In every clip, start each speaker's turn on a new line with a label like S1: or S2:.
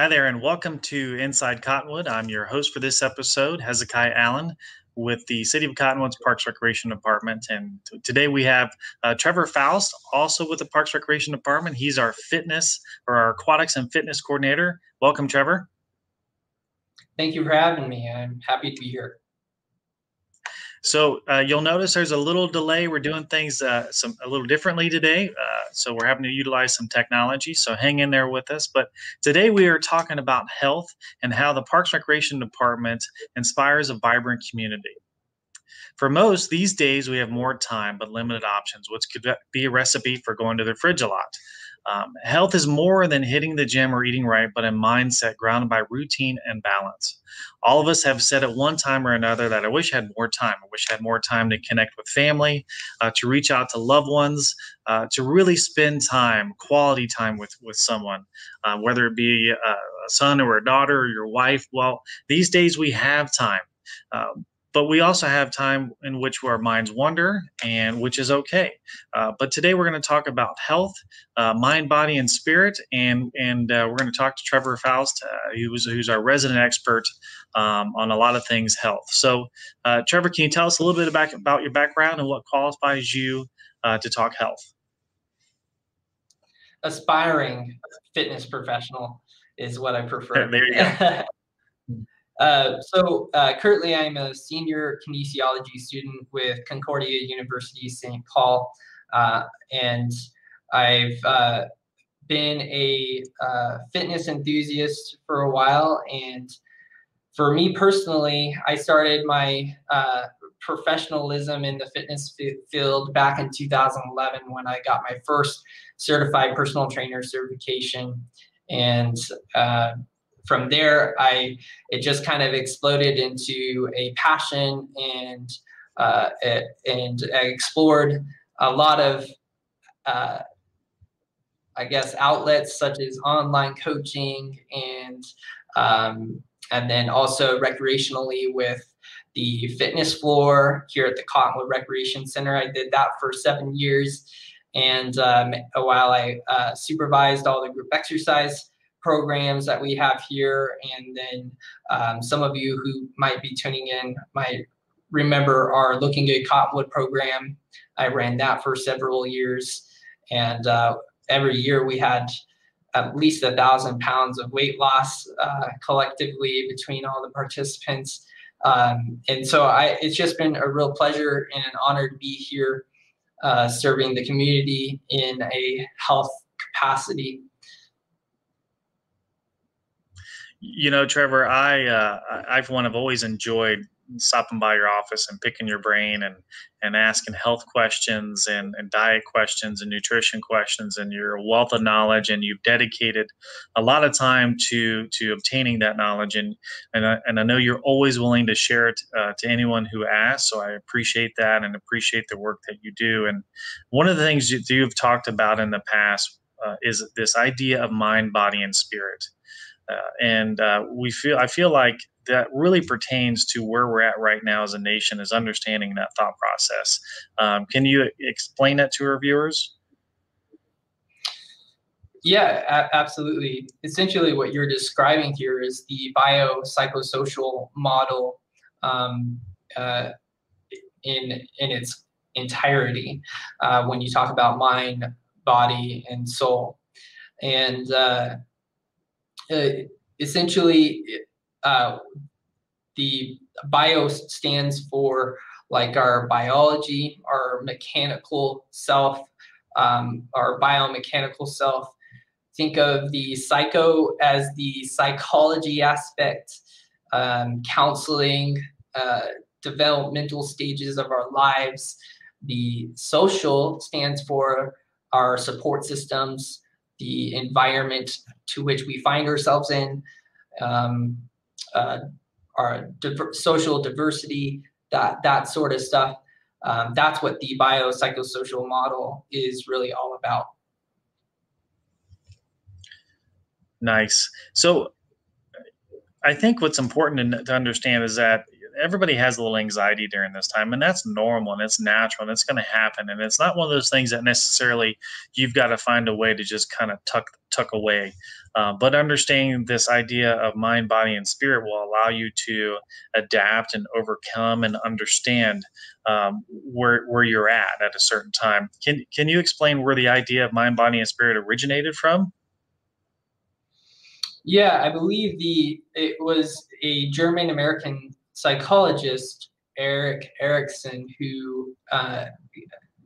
S1: Hi there, and welcome to Inside Cottonwood. I'm your host for this episode, Hezekiah Allen, with the City of Cottonwood's Parks Recreation Department. And t- today we have uh, Trevor Faust, also with the Parks Recreation Department. He's our fitness or our aquatics and fitness coordinator. Welcome, Trevor.
S2: Thank you for having me. I'm happy to be here.
S1: So uh, you'll notice there's a little delay. We're doing things uh, some a little differently today. Uh, so we're having to utilize some technology. So hang in there with us. But today we are talking about health and how the Parks Recreation Department inspires a vibrant community. For most these days, we have more time but limited options, which could be a recipe for going to the fridge a lot. Um, health is more than hitting the gym or eating right, but a mindset grounded by routine and balance. All of us have said at one time or another that I wish I had more time. I wish I had more time to connect with family, uh, to reach out to loved ones, uh, to really spend time, quality time with with someone, uh, whether it be a, a son or a daughter or your wife. Well, these days we have time. Um, but we also have time in which our minds wander and which is okay. Uh, but today we're going to talk about health uh, mind body and spirit and and uh, we're going to talk to trevor faust uh, who's, who's our resident expert um, on a lot of things health. So uh, trevor can you tell us a little bit about, about your background and what qualifies you uh, to talk health?
S2: Aspiring fitness professional is what i prefer.
S1: There you go
S2: Uh, so uh, currently, I'm a senior kinesiology student with Concordia University St. Paul, uh, and I've uh, been a uh, fitness enthusiast for a while. And for me personally, I started my professionalism in the fitness field back in 2011 when I got my first certified personal trainer certification. And from there, I it just kind of exploded into a passion, and uh, and I explored a lot of, uh, I guess, outlets such as online coaching and um, and then also recreationally with the fitness floor here at the Cottonwood Recreation Center. I did that for seven years. And um, while I uh, supervised all the group exercise programs that we have here. And then um, some of you who might be tuning in might remember our Looking Good Cottonwood program. I ran that for several years. And uh, every year we had at least a thousand pounds of weight loss uh, collectively between all the participants. Um, and so I, it's just been a real pleasure and an honor to be here uh, serving the community in a health capacity.
S1: You know, Trevor, I uh, I've one I've always enjoyed stopping by your office and picking your brain and and asking health questions and, and diet questions and nutrition questions and your wealth of knowledge and you've dedicated a lot of time to to obtaining that knowledge. And and I, and I know you're always willing to share it uh, to anyone who asks so I appreciate that and appreciate the work that you do. And one of the things you, you've talked about in the past uh, is this idea of mind body and spirit and uh, we feel I feel like that really pertains to where we're at right now as a nation is understanding that thought process. Um, can you explain that to our viewers?
S2: Yeah, a- absolutely. Essentially, what you're describing here is the biopsychosocial model um, uh, in in its entirety uh, when you talk about mind, body, and soul. And uh, uh, essentially uh, the bio stands for like our biology, our mechanical self, um, our biomechanical self. Think of the psycho as the psychology aspect, um, counseling, uh, developmental stages of our lives. The social stands for our support systems, the environment to which we find ourselves in, um, uh, our diver- social diversity, that that sort of stuff. Um, that's what the biopsychosocial model is really all about.
S1: Nice. So, I think what's important to, to understand is that everybody has a little anxiety during this time, and that's normal and it's natural and it's going to happen. And it's not one of those things that necessarily you've got to find a way to just kind of tuck tuck away. Uh, but understanding this idea of mind, body, and spirit will allow you to adapt and overcome and understand um, where where you're at at a certain time. Can can you explain where the idea of mind, body, and spirit originated from?
S2: Yeah, I believe the it was a German American psychologist, Erik Erikson, who uh,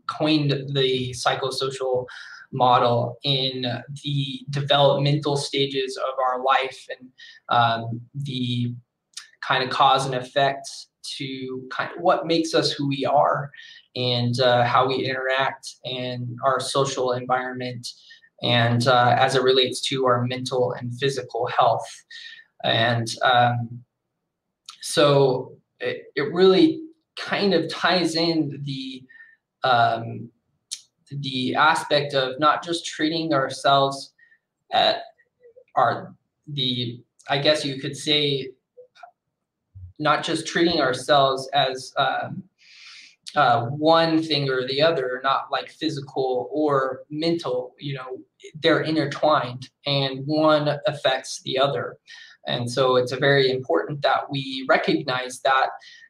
S2: coined the psychosocial model in the developmental stages of our life and um, the kind of cause and effect to kind of what makes us who we are and uh, how we interact and our social environment and uh, as it relates to our mental and physical health. And um, so it, it really kind of ties in the um, the aspect of not just treating ourselves at our the I guess you could say not just treating ourselves as um, uh, one thing or the other, not like physical or mental. You know, they're intertwined, and one affects the other. And so it's very important that we recognize that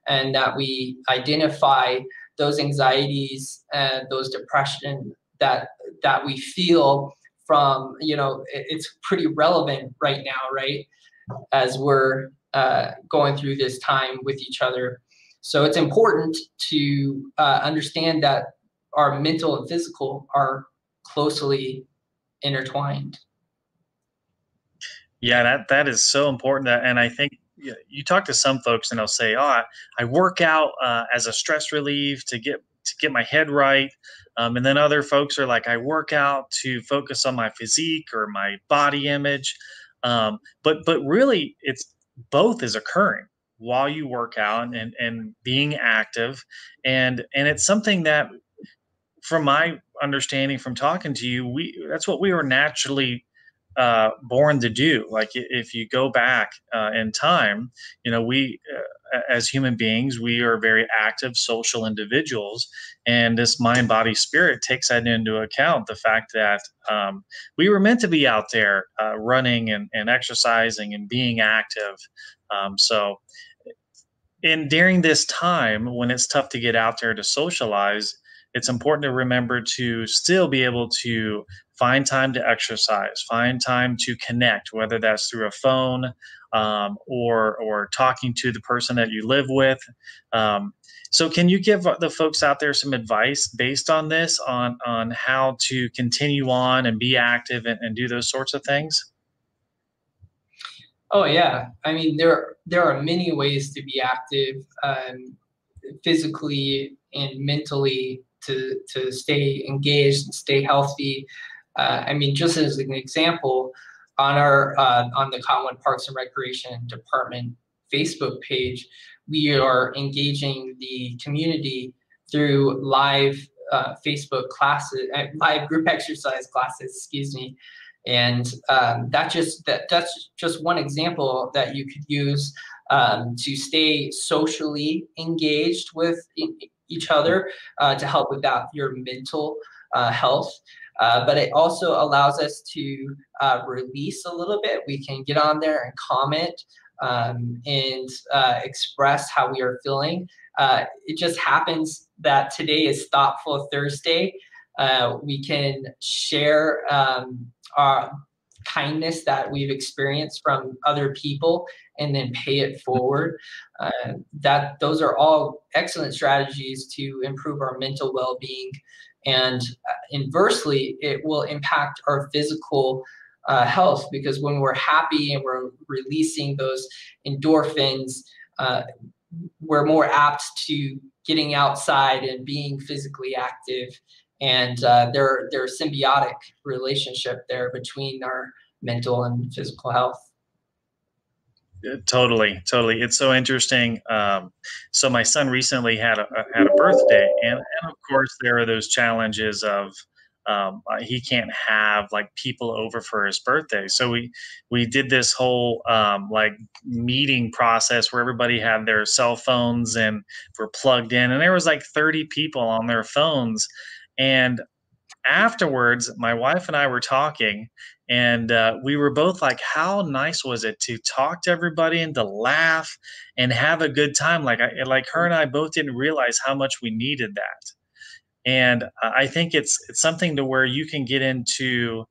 S2: and that we identify those anxieties and those depression that that we feel from you know it's pretty relevant right now right as we're uh, going through this time with each other so it's important to uh, understand that our mental and physical are closely intertwined.
S1: Yeah, that that is so important. And I think you talk to some folks and they'll say, "Oh, I, I work out uh, as a stress relief to get to get my head right," um, and then other folks are like, "I work out to focus on my physique or my body image," um, but but really, it's both is occurring while you work out and and being active and and it's something that from my understanding from talking to you we that's what we were naturally uh, born to do. Like if you go back uh, in time you know we uh, as human beings we are very active social individuals and this mind body spirit takes that into account the fact that um, we were meant to be out there uh, running and, and exercising and being active. Um, so and during this time when it's tough to get out there to socialize it's important to remember to still be able to find time to exercise. Find time to connect whether that's through a phone um, or or talking to the person that you live with. Um, so can you give the folks out there some advice based on this on on how to continue on and be active and, and do those sorts of things?
S2: Oh yeah, I mean there there are many ways to be active, um, physically and mentally to to stay engaged and stay healthy. Uh, I mean, just as an example, on our uh, on the Cottonwood Parks and Recreation Department Facebook page, we are engaging the community through live uh, Facebook classes, uh, live group exercise classes. Excuse me, and um, that just that that's just one example that you could use um, to stay socially engaged with each other uh, to help with that your mental uh, health. Uh, but it also allows us to uh, release a little bit. We can get on there and comment um, and uh, express how we are feeling. Uh, it just happens that today is Thoughtful Thursday. we can share um, uh, kindness that we've experienced from other people and then pay it forward uh, that those are all excellent strategies to improve our mental well-being and uh, inversely it will impact our physical uh, health because when we're happy and we're releasing those endorphins uh, we're more apt to getting outside and being physically active. And uh, there there's symbiotic relationship there between our mental and physical health
S1: totally totally it's so interesting um, so my son recently had a had a birthday and, and of course there are those challenges of um, uh, he can't have like people over for his birthday. So we we did this whole um, like meeting process where everybody had their cell phones and were plugged in, and there was like 30 people on their phones. And afterwards, my wife and I were talking, and uh, we were both like, "How nice was it to talk to everybody and to laugh and have a good time?" Like, I, like her and I both didn't realize how much we needed that and I think it's it's something to where you can get into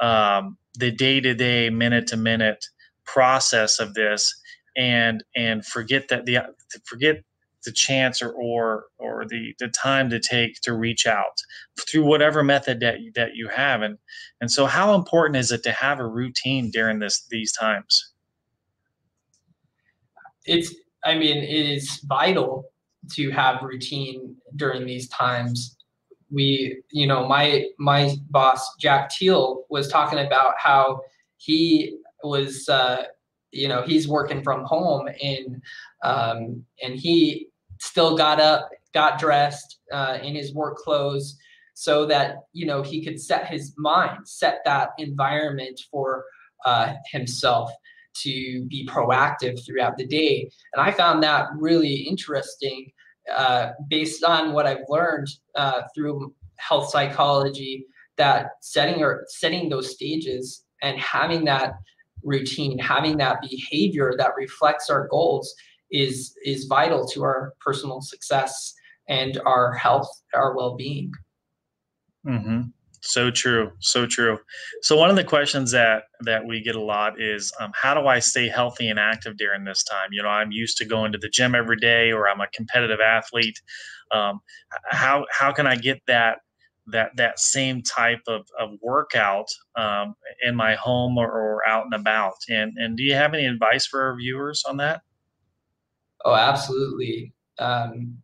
S1: um, the day to day, minute to minute process of this, and and forget that the forget the chance or or or the the time to take to reach out through whatever method that that you have. And and so how important is it to have a routine during this these times?
S2: It's i mean it is vital to have routine during these times. We you know my my boss jack teal was talking about how he was uh, you know he's working from home and um, and he still got up got dressed uh, in his work clothes so that you know he could set his mind set that environment for uh, himself to be proactive throughout the day. And i found that really interesting uh, based on what I've learned uh, through health psychology, that setting or setting those stages and having that routine, having that behavior that reflects our goals is is vital to our personal success and our health, our well-being.
S1: Mm-hmm. So true, so true. So one of the questions that that we get a lot is, um, how do I stay healthy and active during this time? You know, I'm used to going to the gym every day, or I'm a competitive athlete. Um, how how can I get that that that same type of, of workout um, in my home or, or out and about? And and do you have any advice for our viewers on that?
S2: Oh, absolutely. Um,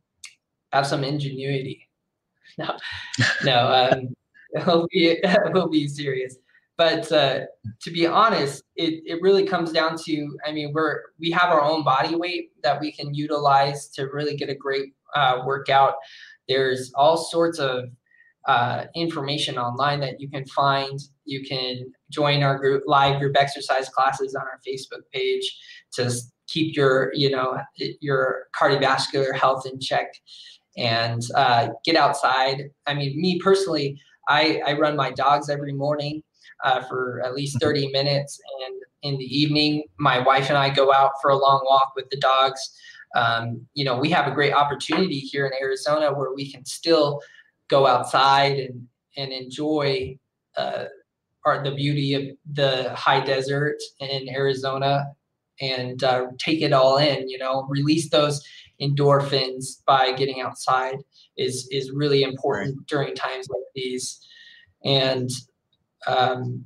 S2: have some ingenuity. No, no. Um, we'll be we'll be serious. But uh, to be honest, it, it really comes down to I mean we're we have our own body weight that we can utilize to really get a great uh, workout. There's all sorts of uh, information online that you can find. You can join our group live group exercise classes on our Facebook page to keep your you know your cardiovascular health in check and uh, get outside. I mean, me personally, I, I run my dogs every morning uh, for at least mm-hmm. 30 minutes. And in the evening, my wife and I go out for a long walk with the dogs. Um, you know, we have a great opportunity here in Arizona where we can still go outside and, and enjoy uh, our, the beauty of the high desert in Arizona and uh, take it all in, you know, release those endorphins by getting outside is is really important during times like these. And um,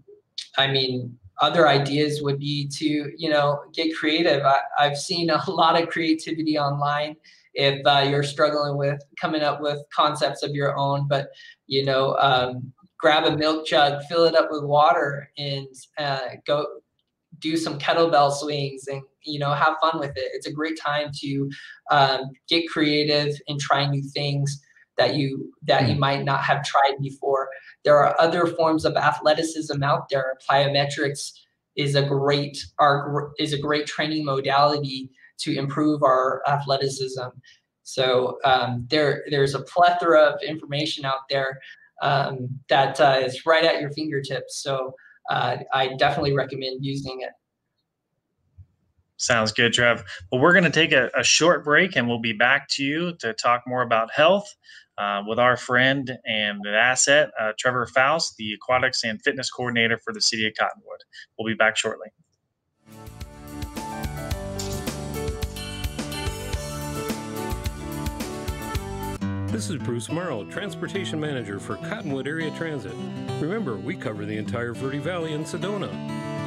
S2: I mean, other ideas would be to you know get creative. I, I've seen a lot of creativity online. If uh, you're struggling with coming up with concepts of your own, but you know, um, grab a milk jug, fill it up with water, and uh, go do some kettlebell swings and you know have fun with it. It's a great time to um, get creative and try new things that you that you hmm. might not have tried before. There are other forms of athleticism out there. Plyometrics is a great our is a great training modality to improve our athleticism. So um, there there's a plethora of information out there um, that uh, is right at your fingertips. So uh, I definitely recommend using it.
S1: Sounds good, Trev. Well, we're going to take a, a, short break and we'll be back to you to talk more about health uh, with our friend and the asset, uh, Trevor Faust, the aquatics and fitness coordinator for the city of Cottonwood. We'll be back shortly.
S3: This is Bruce Morrow, Transportation Manager for Cottonwood Area Transit. Remember, we cover the entire Verde Valley and Sedona.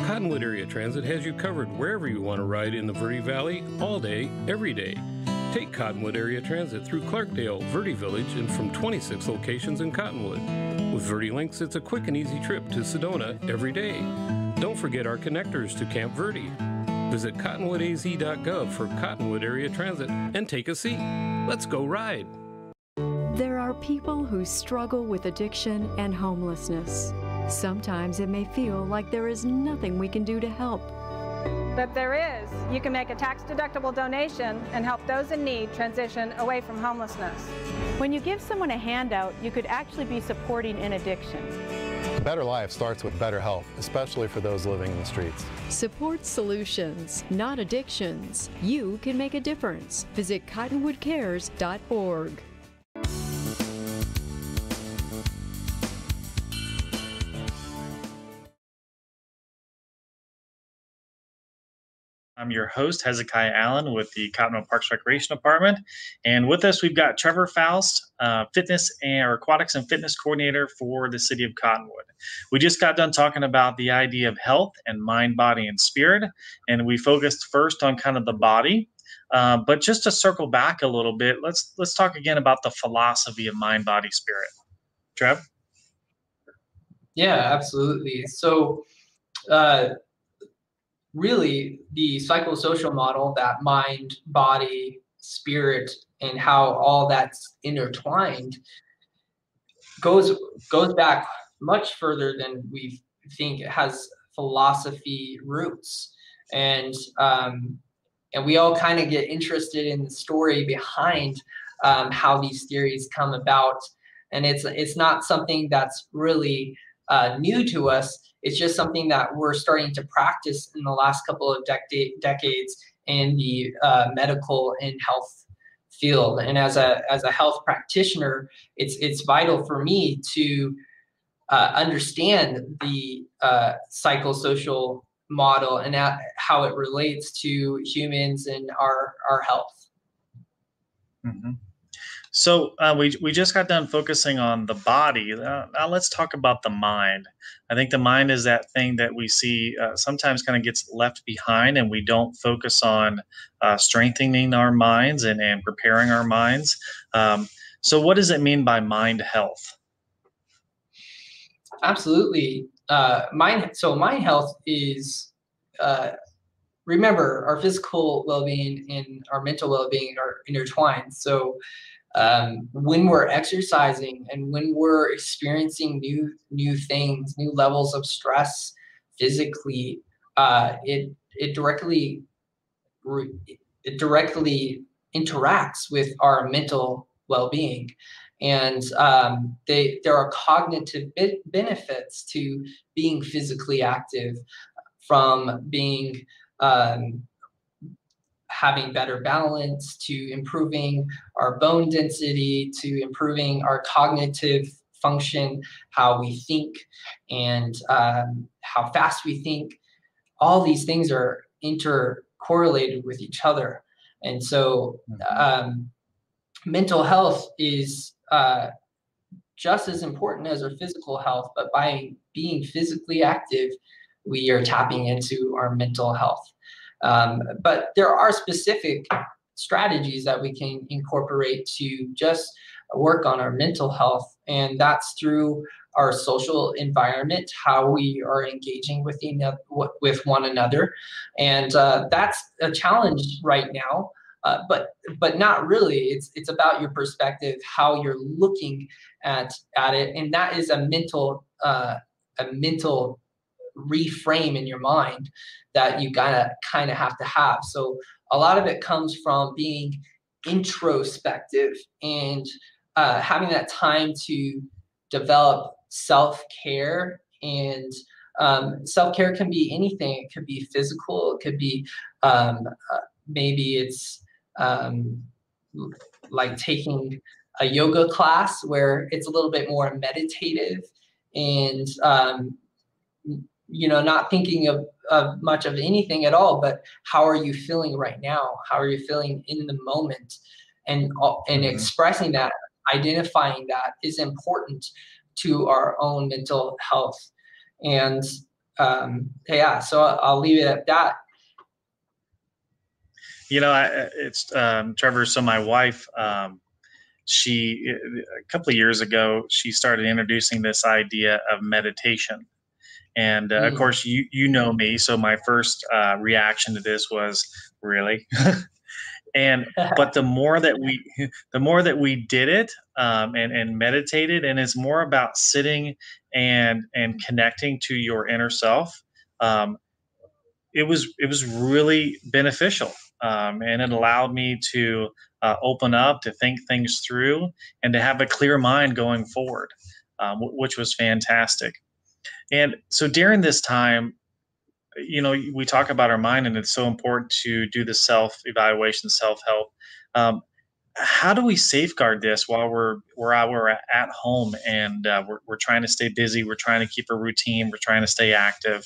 S3: Cottonwood Area Transit has you covered wherever you want to ride in the Verde Valley, all day, every day. Take Cottonwood Area Transit through Clarkdale, Verde Village, and from 26 locations in Cottonwood. With Verde Lynx, it's a quick and easy trip to Sedona every day. Don't forget our connectors to Camp Verde. Visit cottonwoodaz.gov for Cottonwood Area Transit and take a seat. Let's go ride.
S4: There are people who struggle with addiction and homelessness. Sometimes it may feel like there is nothing we can do to help.
S5: But there is. You can make a tax deductible donation and help those in need transition away from homelessness. When you give someone a handout, you could actually be supporting an addiction.
S6: A better life starts with better health, especially for those living in the streets.
S4: Support solutions, not addictions. You can make a difference. Visit cottonwoodcares.org.
S1: I'm your host, Hezekiah Allen with the Cottonwood Parks Recreation Department. And with us, we've got Trevor Faust, uh, fitness and aquatics and fitness coordinator for the city of Cottonwood. We just got done talking about the idea of health and mind, body, and spirit. And we focused first on kind of the body. Uh, but just to circle back a little bit, let's let's talk again about the philosophy of mind, body, spirit. Trev?
S2: Yeah, absolutely. So uh, really the psychosocial model that mind body spirit and how all that's intertwined goes goes back much further than we think. It has philosophy roots. And um, and we all kind of get interested in the story behind um, how these theories come about. And it's it's not something that's really uh, new to us it's just something that we're starting to practice in the last couple of dec- decades in the uh, medical and health field. And as a as a health practitioner, it's it's vital for me to uh, understand the uh, psychosocial model and how it relates to humans and our our health.
S1: Mm-hmm. So uh, we we just got done focusing on the body. Uh, now let's talk about the mind. I think the mind is that thing that we see uh, sometimes kind of gets left behind, and we don't focus on uh, strengthening our minds and, and preparing our minds. Um, so, what does it mean by mind health?
S2: Absolutely, uh, mind. So, mind health is uh, remember our physical well-being and our mental well-being are intertwined. So um, when we're exercising and when we're experiencing new new things, new levels of stress physically, uh, it it directly it directly interacts with our mental well-being. And um, they, there are cognitive benefits to being physically active from being um, having better balance, to improving our bone density, to improving our cognitive function, how we think, and um, how fast we think. All these things are intercorrelated with each other. And so, mm-hmm. um, mental health is uh, just as important as our physical health, but by being physically active, we are tapping into our mental health. Um, but there are specific strategies that we can incorporate to just work on our mental health, and that's through our social environment, how we are engaging with with one another, and uh, that's a challenge right now. Uh, but but not really. It's it's about your perspective, how you're looking at at it, and that is a mental uh, a mental reframe in your mind that you gotta kind of have to have. So a lot of it comes from being introspective and uh, having that time to develop self care and um, self care can be anything. It could be physical. It could be um, uh, maybe it's um, like taking a yoga class where it's a little bit more meditative and um, you know not thinking of, of much of anything at all but how are you feeling right now? How are you feeling in the moment? And and mm-hmm. expressing that identifying that is important to our own mental health. And um, yeah so i'll leave it at that.
S1: You know I, it's um, trevor so my wife um, she a couple of years ago she started introducing this idea of meditation and uh, mm. of course, you you know me, so my first uh, reaction to this was really. and but the more that we the more that we did it um, and and meditated and it's more about sitting and and connecting to your inner self um, it was it was really beneficial um, and it allowed me to uh, open up to think things through and to have a clear mind going forward um, w- which was fantastic and so during this time you know we talk about our mind and it's so important to do the self evaluation self help um, how do we safeguard this while we're we're out we're at home and uh, we're, we're trying to stay busy we're trying to keep a routine we're trying to stay active?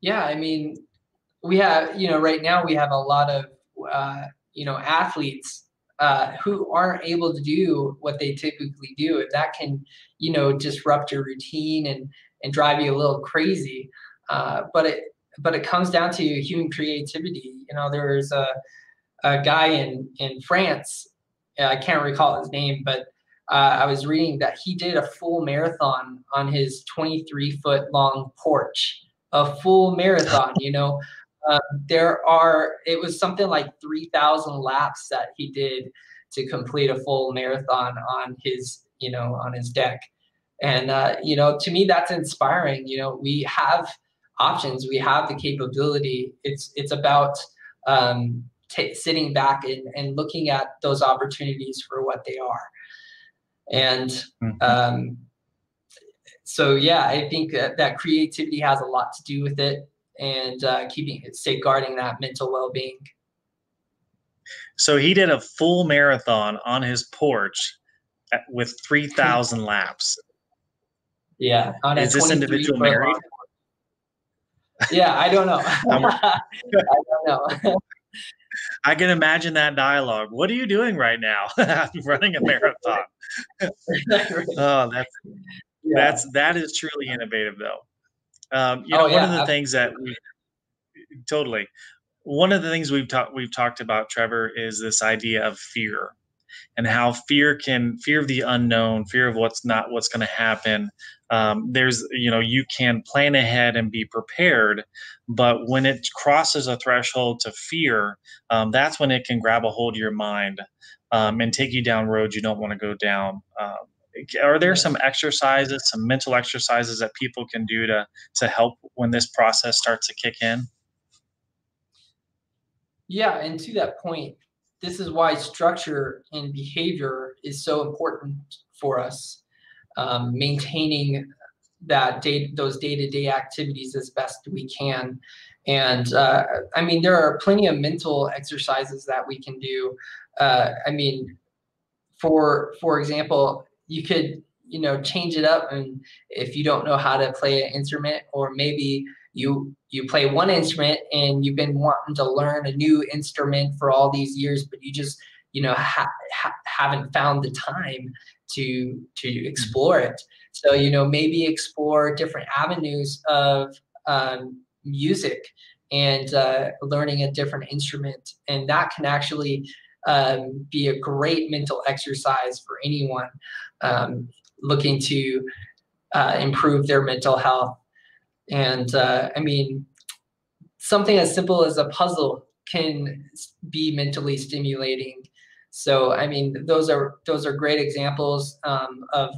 S2: Yeah i mean we have you know right now we have a lot of uh, you know athletes uh, who aren't able to do what they typically do if that can you know disrupt your routine and and drive you a little crazy. Uh, but it but it comes down to human creativity. You know, there's a a guy in in France. I can't recall his name, but uh, I was reading that he did a full marathon on his 23 foot long porch. A full marathon. You know, uh, there are. It was something like 3,000 laps that he did to complete a full marathon on his you know on his deck. And uh, you know to me that's inspiring. You know we have options. We have the capability. It's it's about um, t- sitting back and, and looking at those opportunities for what they are. And mm-hmm. um, so yeah i think that, that creativity has a lot to do with it and uh, keeping it safeguarding that mental well-being
S1: so he did a full marathon on his porch with 3000 laps
S2: yeah.
S1: On Is this individual married?
S2: Yeah, I don't know. I don't know.
S1: I can imagine that dialogue. What are you doing right now? I'm running a marathon. oh, that's yeah. that's that is truly innovative, though. Um, you know, oh, yeah. one of the things that we totally one of the things we've talked we've talked about, Trevor, is this idea of fear and how fear can fear of the unknown, fear of what's not what's going to happen. Um, there's you know you can plan ahead and be prepared, but when it crosses a threshold to fear, um, that's when it can grab a hold of your mind um, and take you down roads you don't want to go down. Are there some exercises, some mental exercises that people can do to to help when this process starts to kick in?
S2: Yeah, and to that point, this is why structure and behavior is so important for us. Um, maintaining that day, those day-to-day activities as best we can. And uh, I mean, there are plenty of mental exercises that we can do. Uh, I mean, for for example, you could you know change it up, and if you don't know how to play an instrument, or maybe you you play one instrument and you've been wanting to learn a new instrument for all these years but you just you know ha- ha- haven't found the time to to explore it. So you know maybe explore different avenues of um, music and uh, learning a different instrument. And that can actually um, be a great mental exercise for anyone um, looking to uh, improve their mental health and uh, I mean, something as simple as a puzzle can be mentally stimulating. So I mean, those are those are great examples um, of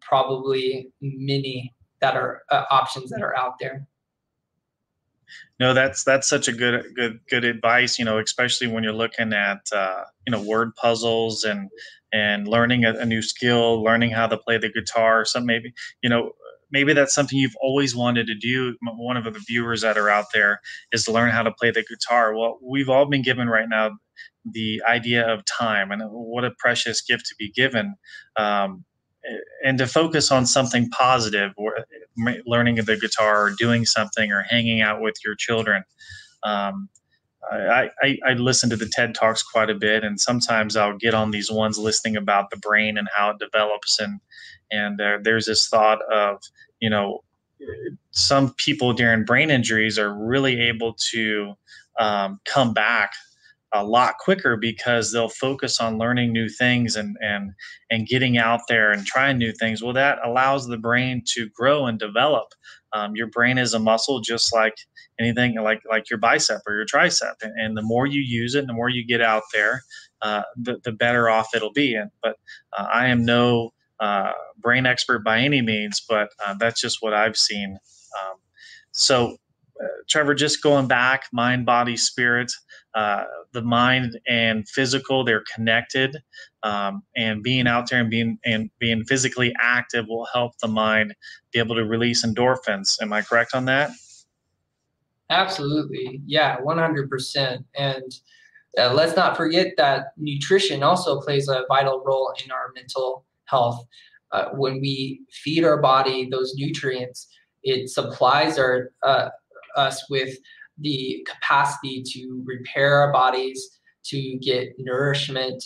S2: probably many that are uh, options that are out there.
S1: No, that's that's such a good good good advice. You know, especially when you're looking at uh, you know word puzzles and and learning a, a, new skill, learning how to play the guitar. Some maybe you know maybe that's something you've always wanted to do. One of the viewers that are out there is to learn how to play the guitar. Well, we've all been given right now the idea of time and what a precious gift to be given. Um, and to focus on something positive, or learning the guitar, or doing something, or hanging out with your children. Um, I, I, I, listen to the TED Talks quite a bit, and sometimes I'll get on these ones listening about the brain and how it develops. And and there, there's this thought of you know some people during brain injuries are really able to um, come back a lot quicker because they'll focus on learning new things and and and getting out there and trying new things. Well, that allows the brain to grow and develop. Um, your brain is a muscle, just like anything, like like your bicep or your tricep. And, and the more you use it, the more you get out there, uh, the the better off it'll be. And but uh, I am no uh, brain expert by any means, but uh, that's just what I've seen. Um, so, Trevor, just going back, mind, body, spirit uh, the mind and physical they're connected. Um, and being out there and being and being physically active will help the mind be able to release endorphins. Am i correct on that?
S2: Absolutely. Yeah 100% and uh, let's not forget that nutrition also plays a vital role in our mental health. Uh, when we feed our body those nutrients it supplies our uh, us with the capacity to repair our bodies, to get nourishment.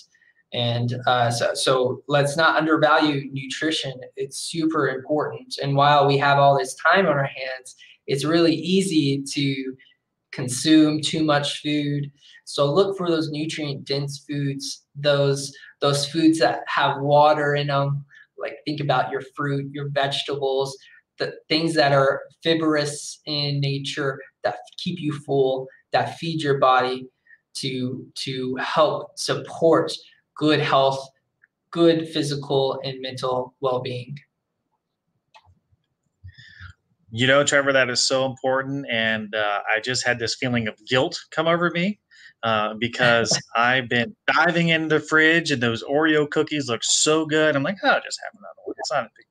S2: And uh, so, so let's not undervalue nutrition. It's super important. And while we have all this time on our hands, it's really easy to consume too much food. So look for those nutrient dense foods, those those foods that have water in them. Like think about your fruit, your vegetables, the things that are fibrous in nature that keep you full, that feed your body to to help support good health, good physical and mental well-being.
S1: You know, Trevor, that is so important, and uh, I just had this feeling of guilt come over me uh, because I've been diving in the fridge, and those Oreo cookies look so good. I'm like, oh, I'll just have another one. It's not a big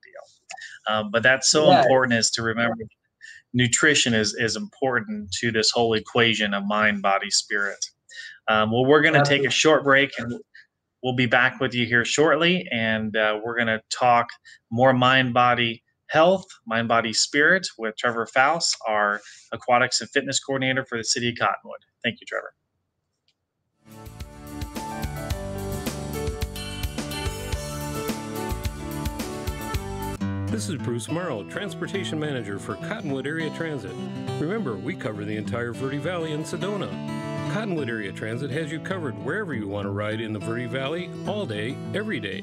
S1: um, but that's so yeah. important is to remember nutrition is, is important to this whole equation of mind, body, spirit. Um, well, we're going to take a short break and we'll be back with you here shortly. And uh, we're going to talk more mind, body, health, mind, body, spirit with Trevor Faust, our aquatics and fitness coordinator for the city of Cottonwood. Thank you, Trevor.
S3: This is Bruce Morrow, Transportation Manager for Cottonwood Area Transit. Remember, we cover the entire Verde Valley and Sedona. Cottonwood Area Transit has you covered wherever you want to ride in the Verde Valley, all day, every day.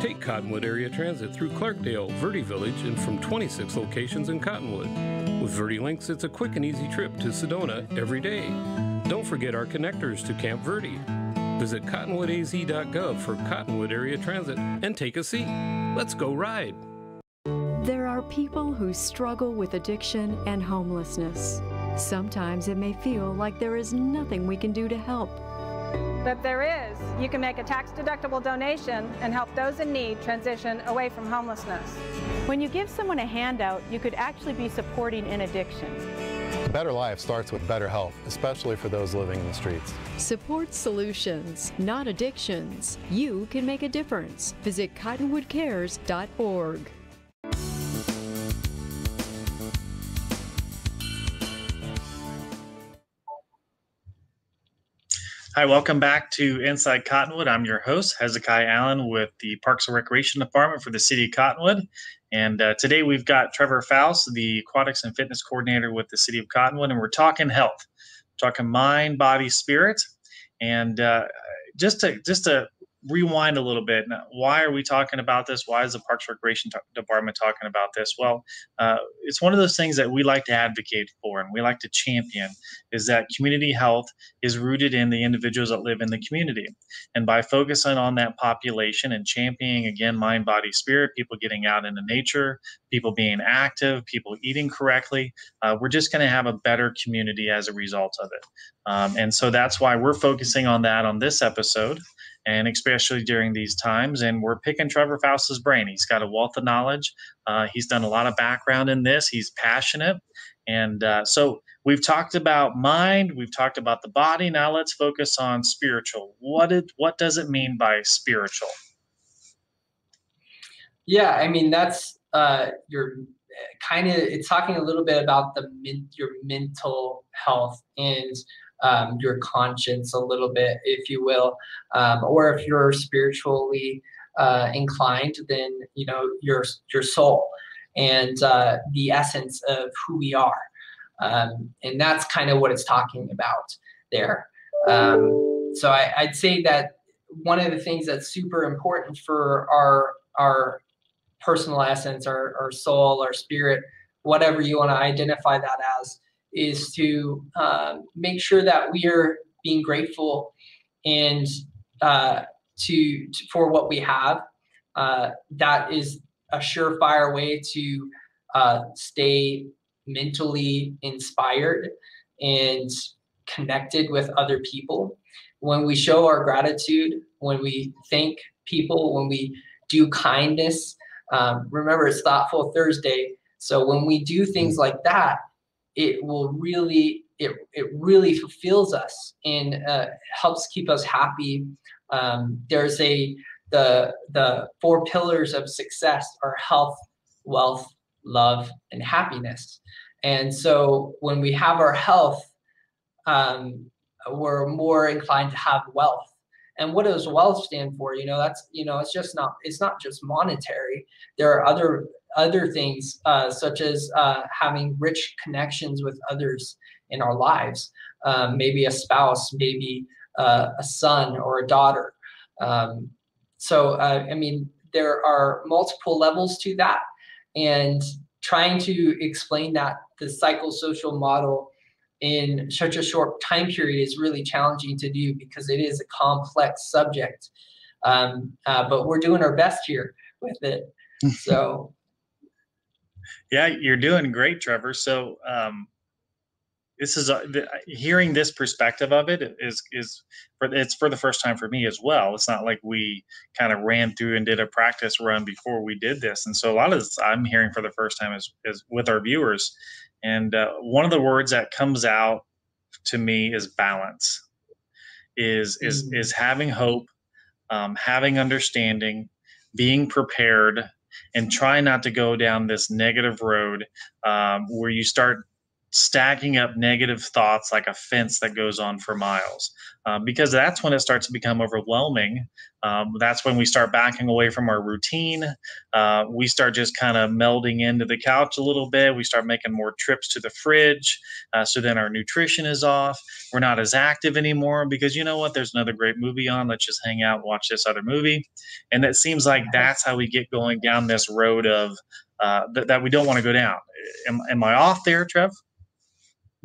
S3: Take Cottonwood Area Transit through Clarkdale, Verde Village, and from 26 locations in Cottonwood. With Verde Lynx, it's a quick and easy trip to Sedona every day. Don't forget our connectors to Camp Verde. Visit cottonwoodaz.gov for Cottonwood Area Transit and take a seat. Let's go ride.
S4: There are people who struggle with addiction and homelessness. Sometimes it may feel like there is nothing we can do to help.
S5: But there is. You can make a tax-deductible donation and help those in need transition away from homelessness. When you give someone a handout, you could actually be supporting an addiction.
S6: A better life starts with better health, especially for those living in the streets.
S4: Support solutions, not addictions. You can make a difference. Visit cottonwoodcares.org.
S1: Hi, welcome back to Inside Cottonwood. I'm your host, Hezekiah Allen, with the Parks and Recreation Department for the City of Cottonwood. And uh, today we've got Trevor Faust, the Aquatics and Fitness Coordinator with the City of Cottonwood, and we're talking health, talking mind, body, spirit. And uh, just to just to rewind a little bit. Now, why are we talking about this? Why is the Parks Recreation Department talking about this? Well, uh, it's one of those things that we like to advocate for and we like to champion is that community health is rooted in the individuals that live in the community. And by focusing on that population and championing, again, mind, body, spirit, people getting out into nature, people being active, people eating correctly, uh, we're just going to have a better community as a result of it. Um, and so that's why we're focusing on that on this episode and especially during these times. And we're picking Trevor Faust's brain. He's got a wealth of knowledge. Uh, he's done a lot of background in this. He's passionate, and uh, so we've talked about mind. We've talked about the body. Now let's focus on spiritual. What did what does it mean by spiritual?
S2: Yeah, I mean that's uh, your kind of it's talking a little bit about the your mental health and um, your conscience a little bit, if you will, um, or if you're spiritually uh, inclined, then you know your your soul and uh, the essence of who we are, um, and that's kind of what it's talking about there. Um, so I, I'd say that one of the things that's super important for our our personal essence, our, our soul, our spirit, whatever you want to identify that as, is to um, make sure that we are being grateful and uh, to, to, for what we have. Uh, that is a surefire way to uh, stay mentally inspired and connected with other people. When we show our gratitude, when we thank people, when we do kindness, um, remember it's Thoughtful Thursday. So when we do things like that, it will really it, it really fulfills us and uh, helps keep us happy. Um, there's a the the four pillars of success are health, wealth, love, and happiness. And so when we have our health, um, we're more inclined to have wealth. And what does wealth stand for? You know, that's you know, it's just not it's not just monetary. There are other other things uh, such as uh, having rich connections with others in our lives. Um, maybe a spouse, maybe uh, a son or a daughter. Um, so uh, I mean, there are multiple levels to that, and trying to explain that the psychosocial model in such a short time period is really challenging to do because it is a complex subject. Um, uh, but we're doing our best here with it. So,
S1: yeah, you're doing great, Trevor. So, um, this is a, the, hearing this perspective of it is is for, it's for the first time for me as well. It's not like we kind of ran through and did a practice run before we did this, and so a lot of this I'm hearing for the first time is is with our viewers. And uh, one of the words that comes out to me is balance. Is is mm. is having hope, um, having understanding, being prepared, and try not to go down this negative road um, where you start stacking up negative thoughts like a fence that goes on for miles. Um, because that's when it starts to become overwhelming. Um, that's when we start backing away from our routine. Uh, we start just kind of melding into the couch a little bit. We start making more trips to the fridge uh, so then our nutrition is off. We're not as active anymore because you know what? There's another great movie on. Let's just hang out watch this other movie. And it seems like that's how we get going down this road of uh, th- that we don't want to go down. Am, am i off there trev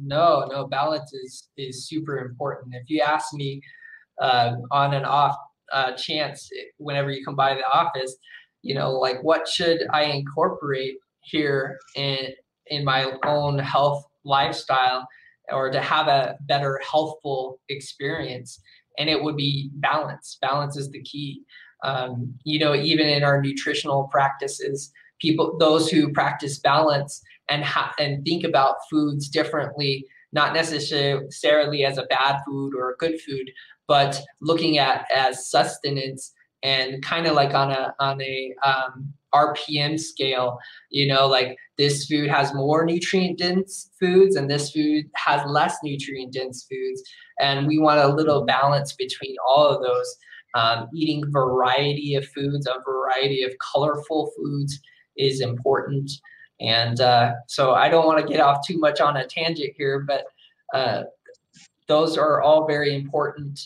S2: no, no, balance is is super important. If you ask me uh, on and off uh, chance, whenever you come by the office, you know, like what should I incorporate here in in my own health lifestyle, or to have a better healthful experience, and it would be balance. Balance is the key. Um, you know, even in our nutritional practices, people those who practice balance and ha- and think about foods differently not necessarily as a bad food or a good food but looking at as sustenance and kind of like on a on a um, rpm scale you know like this food has more nutrient dense foods and this food has less nutrient dense foods and we want a little balance between all of those um, eating variety of foods a variety of colorful foods is important. And uh, so I don't want to get off too much on a tangent here, but uh, those are all very important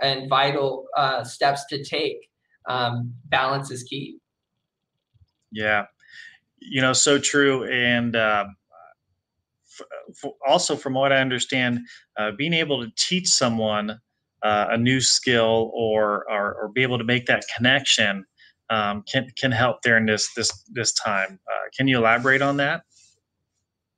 S2: and vital uh, steps to take. Um, balance is key.
S1: Yeah, you know, so true. And uh, f- also, from what I understand, uh, being able to teach someone uh, a new skill or, or, or be able to make that connection um, can can help during this this this time. Uh, can you elaborate on that?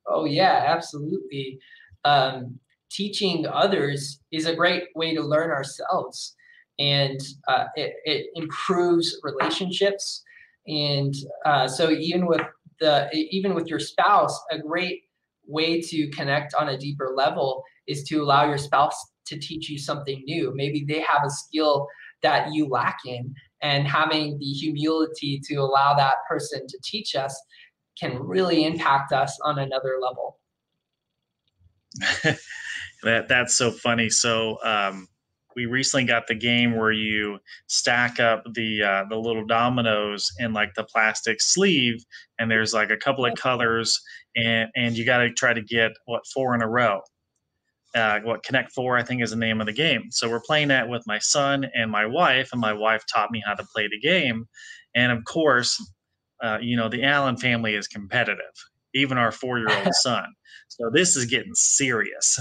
S2: Oh yeah, absolutely. Um, teaching others is a great way to learn ourselves, and uh, it, it improves relationships. And uh, so even with the even with your spouse, a great way to connect on a deeper level is to allow your spouse to teach you something new. Maybe they have a skill that you lack in and having the humility to allow that person to teach us can really impact us on another level.
S1: That that's so funny. So um, we recently got the game where you stack up the uh, the little dominoes in like the plastic sleeve and there's like a couple of colors and and you got to try to get what four in a row uh, what Connect Four I think is the name of the game. So we're playing that with my son and my wife, and my wife taught me how to play the game. And of course, uh, you know the Allen family is competitive, even our four-year-old son. So this is getting serious.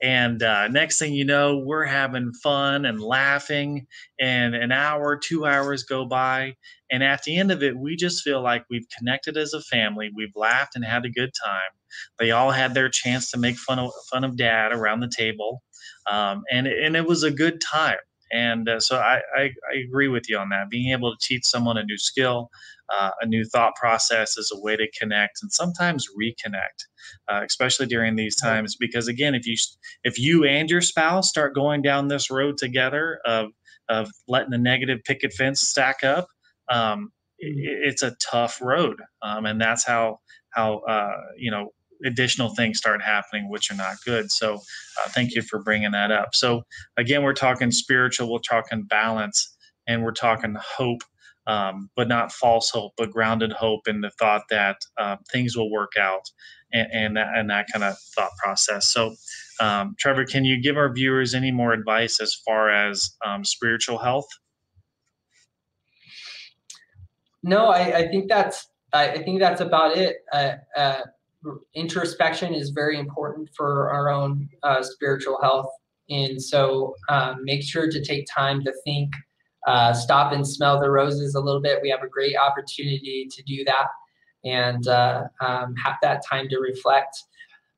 S1: And uh, next thing you know, we're having fun and laughing, and an hour, two hours go by. And at the end of it, we just feel like we've connected as a family. We've laughed and had a good time. They all had their chance to make fun of fun of dad around the table, um, and and it was a good time. And uh, so I, I, I agree with you on that. Being able to teach someone a new skill, uh, a new thought process is a way to connect and sometimes reconnect, uh, especially during these times. Because again, if you if you and your spouse start going down this road together of of letting the negative picket fence stack up, um, it's a tough road, um, and that's how how uh, you know additional things start happening which are not good. So uh, thank you for bringing that up. So again we're talking spiritual we're talking balance and we're talking hope um, but not false hope but grounded hope in the thought that uh, things will work out and, and, that, and that kind of thought process. So um, trevor can you give our viewers any more advice as far as um, spiritual health?
S2: No I, I think that's I, think that's about it. Uh, uh, introspection is very important for our own uh, spiritual health. And so um, make sure to take time to think, uh, stop and smell the roses a little bit. We have a great opportunity to do that and uh, um, have that time to reflect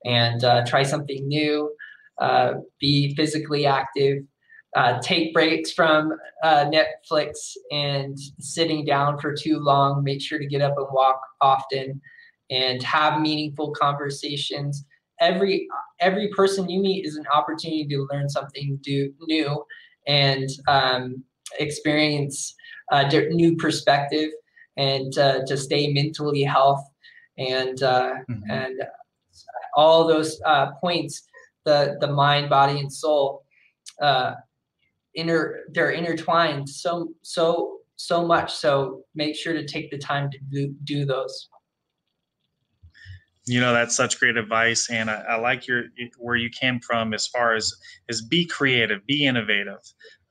S2: and uh, try something new, uh, be physically active. Uh, take breaks from Netflix and sitting down for too long. Make sure to get up and walk often and have meaningful conversations. Every every person you meet is an opportunity to learn something do, new and um, experience a new perspective and uh, to stay mentally health and uh, mm-hmm. and all those uh, points the the mind body and soul uh, inter they're intertwined so so so much so make sure to take the time to do, do those
S1: you know that's such great advice and I, I, like your where you came from as far as is be creative be innovative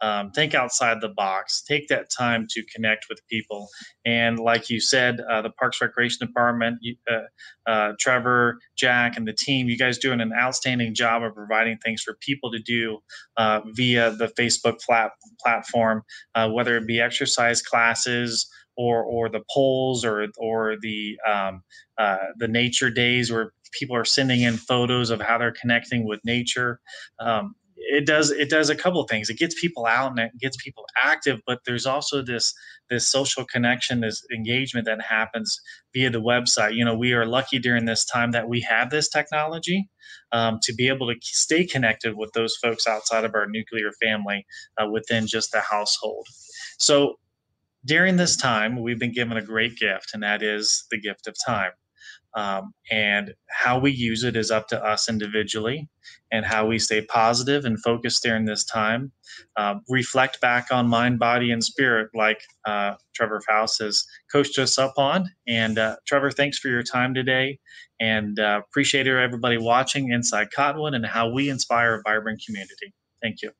S1: um, think outside the box take that time to connect with people and like you said uh, the parks recreation department uh, uh, trevor jack and the team you guys doing an outstanding job of providing things for people to do uh, via the facebook flat platform uh, whether it be exercise classes or or the polls or or the um, uh, the nature days where people are sending in photos of how they're connecting with nature. Um, it does it does a couple of things. It gets people out and it gets people active, but there's also this this social connection, this engagement that happens via the website. You know, we are lucky during this time that we have this technology um, to be able to stay connected with those folks outside of our nuclear family uh, within just the household. So during this time, we've been given a great gift, and that is the gift of time. Um, and how we use it is up to us individually, and how we stay positive and focused during this time. Uh, reflect back on mind, body, and spirit, like uh, Trevor Faust has coached us up on. And uh, Trevor, thanks for your time today, and uh, appreciate everybody watching Inside Cottonwood and how we inspire a vibrant community. Thank you.